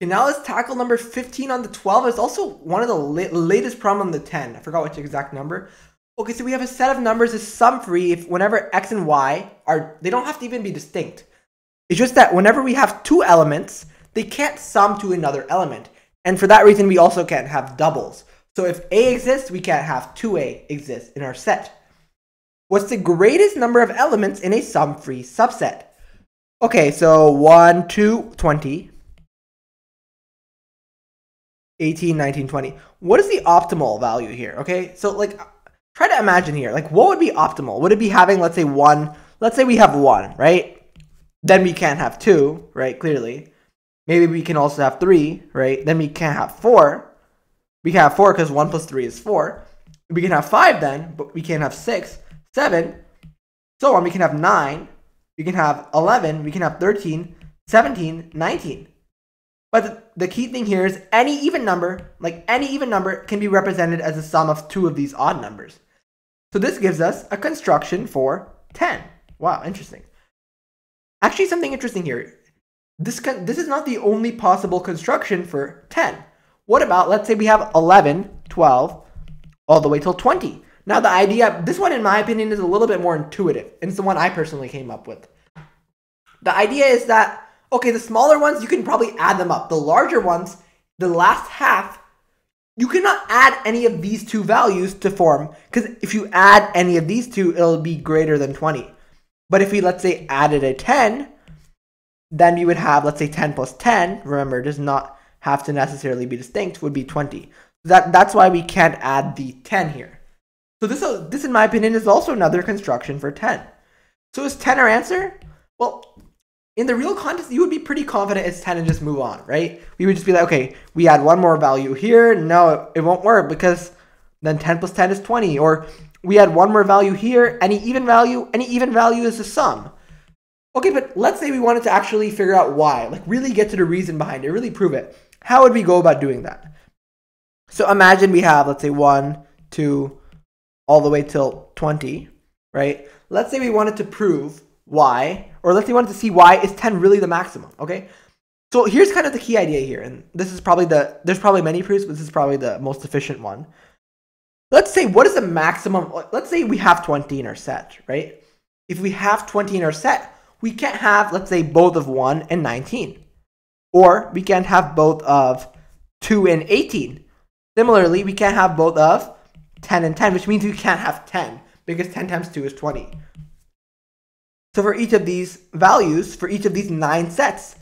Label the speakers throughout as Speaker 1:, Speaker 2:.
Speaker 1: Okay, now let's tackle number 15 on the 12. It's also one of the la latest problem on the 10. I forgot which exact number. Okay, so we have a set of numbers is sum free if whenever x and y are, they don't have to even be distinct. It's just that whenever we have two elements, they can't sum to another element. And for that reason, we also can't have doubles. So if A exists, we can't have 2A exist in our set. What's the greatest number of elements in a sum-free subset? Okay, so 1, 2, 20, 18, 19, 20. What is the optimal value here? Okay, so like try to imagine here, like what would be optimal? Would it be having, let's say, one, let's say we have one, right? Then we can't have two, right? Clearly. Maybe we can also have three, right? Then we can't have four. We can have four because one plus three is four. We can have five then, but we can't have six, seven, so on. We can have nine, we can have 11, we can have 13, 17, 19. But the, the key thing here is any even number, like any even number, can be represented as a sum of two of these odd numbers. So this gives us a construction for 10. Wow, interesting. Actually, something interesting here. This, this is not the only possible construction for 10. What about, let's say we have 11, 12, all the way till 20. Now the idea, this one in my opinion is a little bit more intuitive, and it's the one I personally came up with. The idea is that, okay, the smaller ones, you can probably add them up. The larger ones, the last half, you cannot add any of these two values to form, because if you add any of these two, it'll be greater than 20. But if we, let's say, added a 10, then you would have, let's say, 10 plus 10, remember, does not have to necessarily be distinct, would be 20. That, that's why we can't add the 10 here. So this, this, in my opinion, is also another construction for 10. So is 10 our answer? Well, in the real context, you would be pretty confident it's 10 and just move on, right? We would just be like, okay, we add one more value here. No, it won't work because then 10 plus 10 is 20. Or we add one more value here. Any even value, any even value is a sum. Okay, but let's say we wanted to actually figure out why, like really get to the reason behind it, really prove it. How would we go about doing that? So imagine we have, let's say, 1, 2, all the way till 20, right? Let's say we wanted to prove why, or let's say we wanted to see why is 10 really the maximum, okay? So here's kind of the key idea here, and this is probably the, there's probably many proofs, but this is probably the most efficient one. Let's say, what is the maximum, let's say we have 20 in our set, right? If we have 20 in our set, we can't have, let's say, both of 1 and 19. Or we can't have both of 2 and 18. Similarly, we can't have both of 10 and 10, which means we can't have 10 because 10 times 2 is 20. So for each of these values, for each of these nine sets,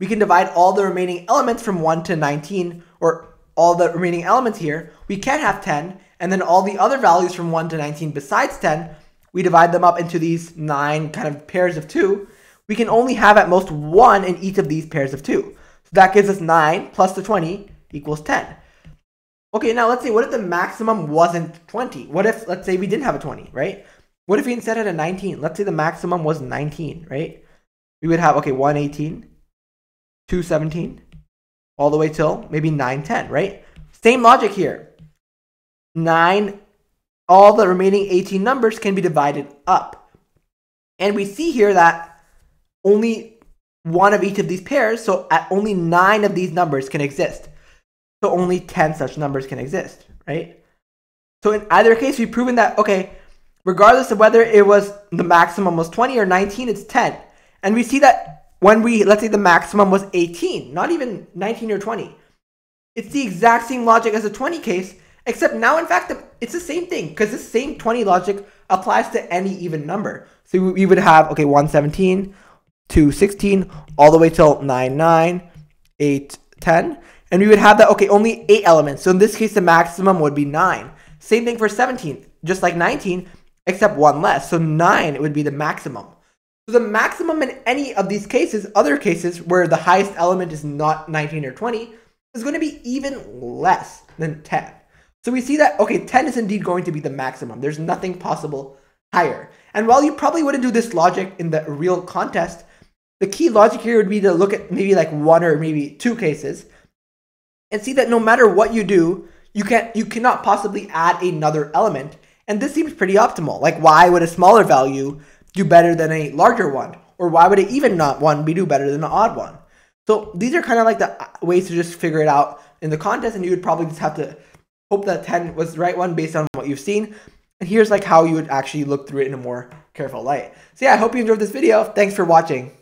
Speaker 1: we can divide all the remaining elements from 1 to 19, or all the remaining elements here. We can't have 10, and then all the other values from 1 to 19 besides 10, we divide them up into these nine kind of pairs of 2. We can only have at most 1 in each of these pairs of 2. So that gives us 9 plus the 20 equals 10. Okay, now let's say, what if the maximum wasn't 20? What if, let's say we didn't have a 20, right? What if we instead had a 19? Let's say the maximum was 19, right? We would have, okay, 118, 217, all the way till maybe 910, right? Same logic here. 9, all the remaining 18 numbers can be divided up. And we see here that only one of each of these pairs, so at only 9 of these numbers can exist. So only 10 such numbers can exist, right? So in either case, we've proven that, okay, regardless of whether it was the maximum was 20 or 19, it's 10. And we see that when we, let's say the maximum was 18, not even 19 or 20. It's the exact same logic as a 20 case, except now, in fact, it's the same thing because the same 20 logic applies to any even number. So we would have, okay, 117, 216, all the way till 9, 9, 8, 10. And we would have that, okay, only 8 elements. So in this case, the maximum would be 9. Same thing for 17, just like 19, except one less. So 9 would be the maximum. So the maximum in any of these cases, other cases where the highest element is not 19 or 20, is going to be even less than 10. So we see that, okay, 10 is indeed going to be the maximum. There's nothing possible higher. And while you probably wouldn't do this logic in the real contest, the key logic here would be to look at maybe like one or maybe two cases and see that no matter what you do, you can't you cannot possibly add another element. And this seems pretty optimal. Like why would a smaller value do better than a larger one? Or why would an even not one be do better than an odd one? So these are kind of like the uh, ways to just figure it out in the contest, and you would probably just have to hope that 10 was the right one based on what you've seen. And here's like how you would actually look through it in a more careful light. So yeah, I hope you enjoyed this video. Thanks for watching.